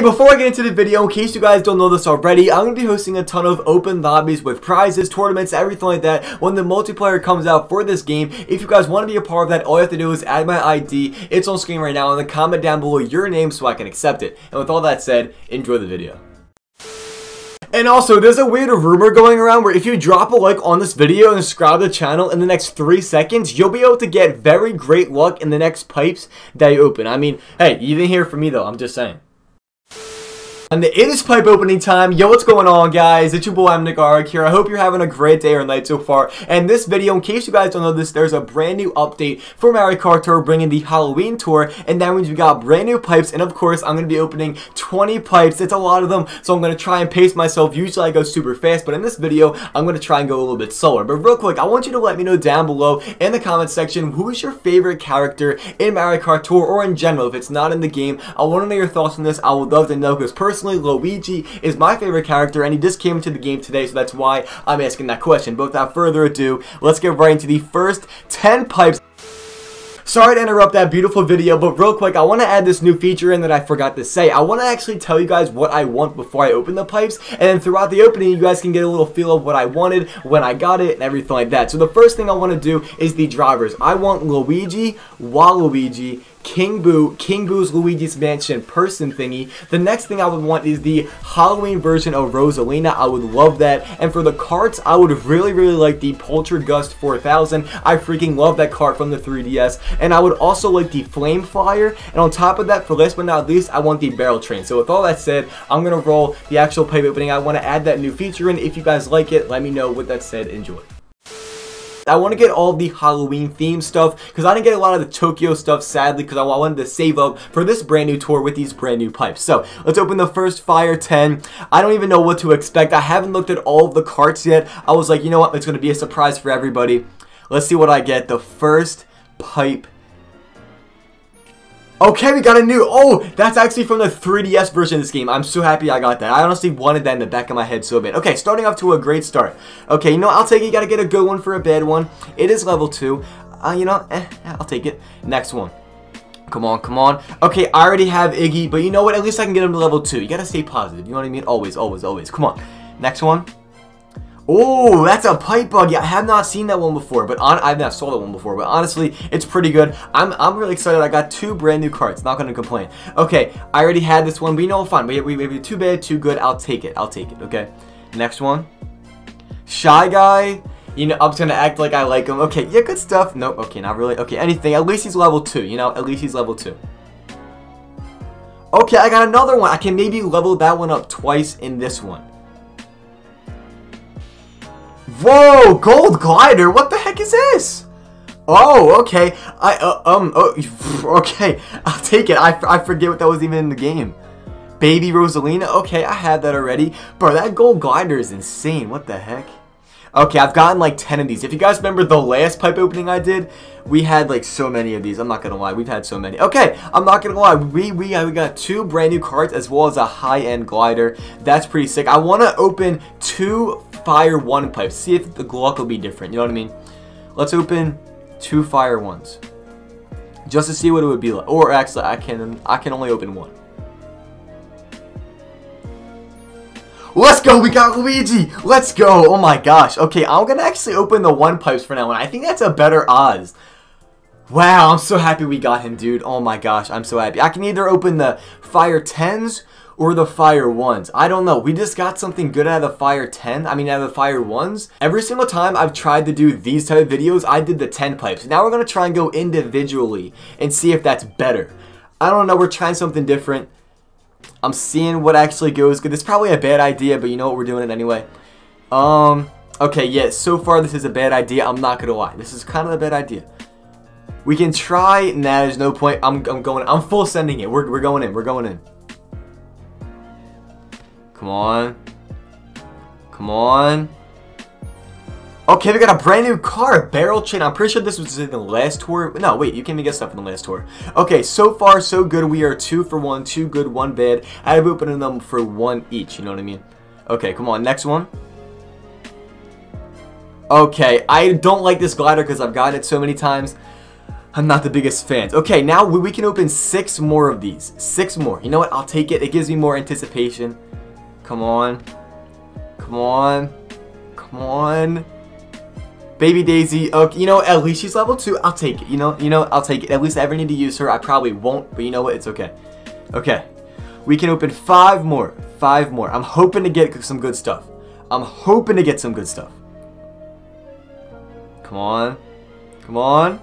Hey, before I get into the video, in case you guys don't know this already, I'm going to be hosting a ton of open lobbies with prizes, tournaments, everything like that when the multiplayer comes out for this game. If you guys want to be a part of that, all you have to do is add my ID. It's on screen right now and then comment down below your name so I can accept it. And with all that said, enjoy the video. And also, there's a weird rumor going around where if you drop a like on this video and subscribe to the channel in the next 3 seconds, you'll be able to get very great luck in the next pipes that you open. I mean, hey, you didn't hear from me though, I'm just saying. And it is pipe opening time. Yo, what's going on, guys? It's your boy, I'm here. I hope you're having a great day or night so far. And this video, in case you guys don't know this, there's a brand new update for Mario Kart Tour bringing the Halloween Tour. And that means we got brand new pipes. And of course, I'm going to be opening 20 pipes. It's a lot of them, so I'm going to try and pace myself. Usually I go super fast, but in this video, I'm going to try and go a little bit slower. But real quick, I want you to let me know down below in the comment section who is your favorite character in Mario Kart Tour or in general. If it's not in the game, I want to know your thoughts on this. I would love to know because personally, personally, Luigi is my favorite character, and he just came into the game today, so that's why I'm asking that question. But without further ado, let's get right into the first 10 pipes. Sorry to interrupt that beautiful video, but real quick, I want to add this new feature in that I forgot to say. I want to actually tell you guys what I want before I open the pipes, and then throughout the opening, you guys can get a little feel of what I wanted, when I got it, and everything like that. So the first thing I want to do is the drivers. I want Luigi, Waluigi, King Boo, King Boo's Luigi's Mansion person thingy. The next thing I would want is the Halloween version of Rosalina. I would love that. And for the carts, I would really, really like the Poltergust 4000. I freaking love that cart from the 3DS. And I would also like the Flame Flyer. And on top of that, for last but not least, I want the Barrel Train. So with all that said, I'm going to roll the actual pipe opening. I want to add that new feature in. If you guys like it, let me know. With that said, enjoy. I want to get all the Halloween theme stuff because I didn't get a lot of the Tokyo stuff sadly because I wanted to save up for this brand new tour with these brand new pipes. So let's open the first Fire 10. I don't even know what to expect. I haven't looked at all of the carts yet. I was like, you know what? It's going to be a surprise for everybody. Let's see what I get. The first pipe Okay, we got a new, oh, that's actually from the 3DS version of this game. I'm so happy I got that. I honestly wanted that in the back of my head so bad. Okay, starting off to a great start. Okay, you know, I'll take it. You gotta get a good one for a bad one. It is level 2. Uh, you know, eh, I'll take it. Next one. Come on, come on. Okay, I already have Iggy, but you know what? At least I can get him to level 2. You gotta stay positive. You know what I mean? Always, always, always. Come on. Next one. Oh, that's a pipe buggy. I have not seen that one before, but on, I've not saw that one before, but honestly, it's pretty good. I'm, I'm really excited. I got two brand new cards. Not going to complain. Okay, I already had this one, you know, fine. We, we, we, too bad, too good. I'll take it. I'll take it, okay? Next one. Shy Guy. You know, I'm just gonna act like I like him. Okay, yeah, good stuff. Nope, okay, not really. Okay, anything. At least he's level 2, you know? At least he's level 2. Okay, I got another one. I can maybe level that one up twice in this one. Whoa, gold glider. What the heck is this? Oh, okay. I uh, um oh, okay. I'll take it. I, I forget what that was even in the game. Baby Rosalina. Okay, I had that already. Bro, that gold glider is insane. What the heck? Okay, I've gotten like 10 of these. If you guys remember the last pipe opening I did, we had like so many of these. I'm not gonna lie, we've had so many. Okay, I'm not gonna lie, we we, uh, we got two brand new cards as well as a high-end glider. That's pretty sick. I want to open two fire one pipes. See if the luck will be different. You know what I mean? Let's open two fire ones. Just to see what it would be like. Or actually, I can I can only open one. Let's go, we got Luigi! Let's go! Oh my gosh. Okay, I'm gonna actually open the one pipes for now, and I think that's a better odds. Wow, I'm so happy we got him, dude. Oh my gosh, I'm so happy. I can either open the Fire 10s or the Fire 1s. I don't know. We just got something good out of the Fire 10. I mean, out of the Fire 1s. Every single time I've tried to do these type of videos, I did the 10 pipes. Now we're going to try and go individually and see if that's better. I don't know. We're trying something different. I'm seeing what actually goes good. It's probably a bad idea, but you know what? We're doing it anyway. Um, okay, yeah, so far this is a bad idea. I'm not going to lie. This is kind of a bad idea. We can try. Nah, there's no point. I'm, I'm going. I'm full sending it. We're, we're going in. We're going in. Come on. Come on. Okay, we got a brand new car, Barrel Train. I'm pretty sure this was in the last tour. No, wait, you can't even get stuff in the last tour. Okay, so far so good. We are two for one, two good, one bad. I've opened them for one each, you know what I mean? Okay, come on, next one. Okay, I don't like this glider because I've gotten it so many times. I'm not the biggest fan. Okay, now we can open six more of these. Six more. You know what? I'll take it. It gives me more anticipation. Come on. Come on. Come on. Baby Daisy, okay, you know, at least she's level 2. I'll take it. You know, you know, I'll take it. At least I ever need to use her. I probably won't, but you know what? It's okay. Okay. We can open five more. Five more. I'm hoping to get some good stuff. I'm hoping to get some good stuff. Come on. Come on.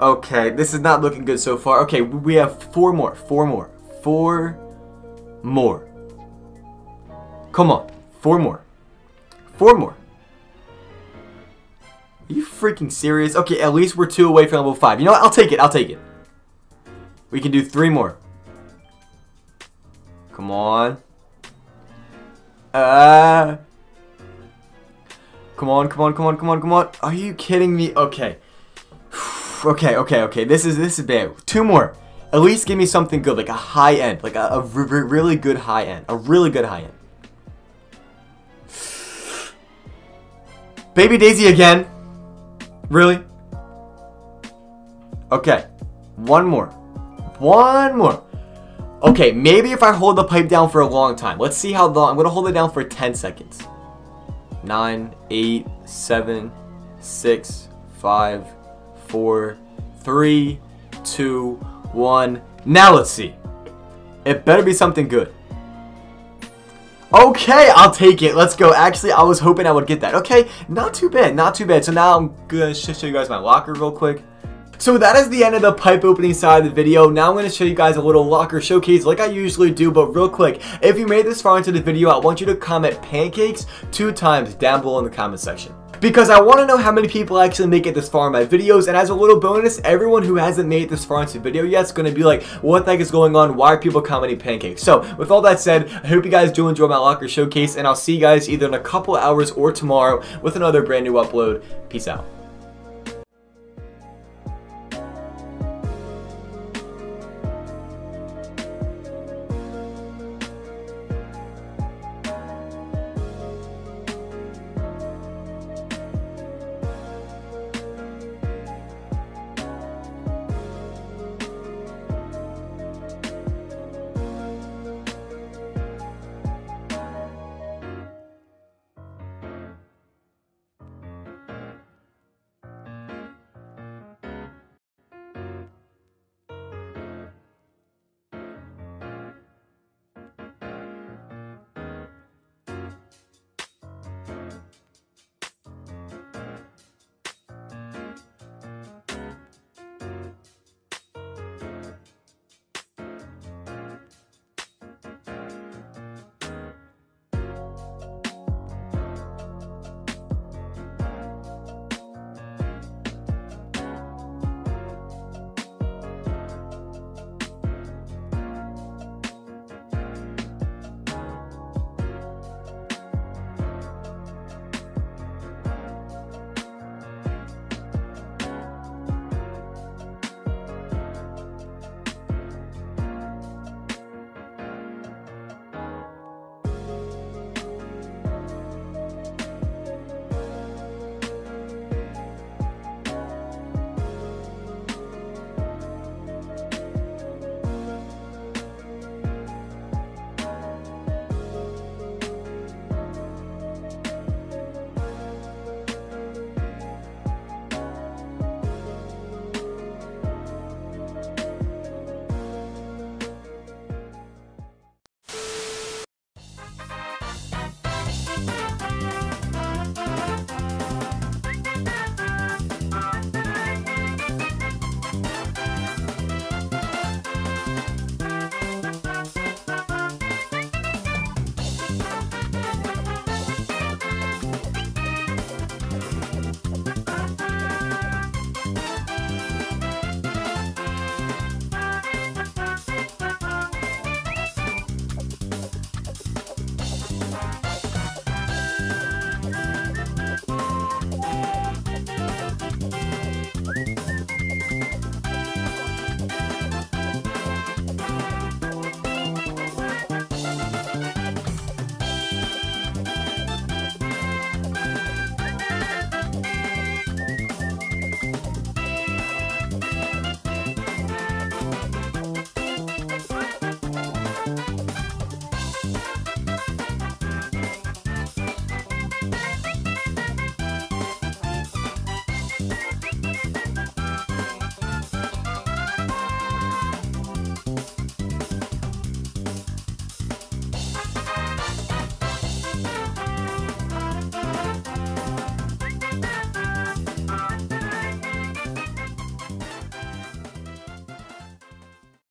Okay, this is not looking good so far. Okay, we have four more. Four more. Four more. Come on. Four more. Four more. Are you freaking serious? Okay, at least we're two away from level five. You know what? I'll take it. I'll take it. We can do three more. Come on. Uh. Come on, come on, come on, come on, come on. Are you kidding me? Okay. okay, okay, okay. This is this is bad. Two more. At least give me something good, like a high end, like a, a really good high end, a really good high end. Baby Daisy again. Really? Okay. One more. One more. Okay, maybe if I hold the pipe down for a long time. Let's see how long. I'm going to hold it down for 10 seconds. 9, 8, 7, 6, 5, 4, 3, 2, 1. Now let's see. It better be something good. Okay, I'll take it. Let's go. Actually, I was hoping I would get that. Okay, not too bad. Not too bad. So now I'm to show you guys my locker real quick. So that is the end of the pipe opening side of the video. Now I'm going to show you guys a little locker showcase like I usually do. But real quick, if you made this far into the video, I want you to comment pancakes two times down below in the comment section because I want to know how many people actually make it this far in my videos and as a little bonus everyone who hasn't made it this far into the video yet is going to be like what the heck is going on? Why are people commenting pancakes? So with all that said I hope you guys do enjoy my locker showcase and I'll see you guys either in a couple hours or tomorrow with another brand new upload. Peace out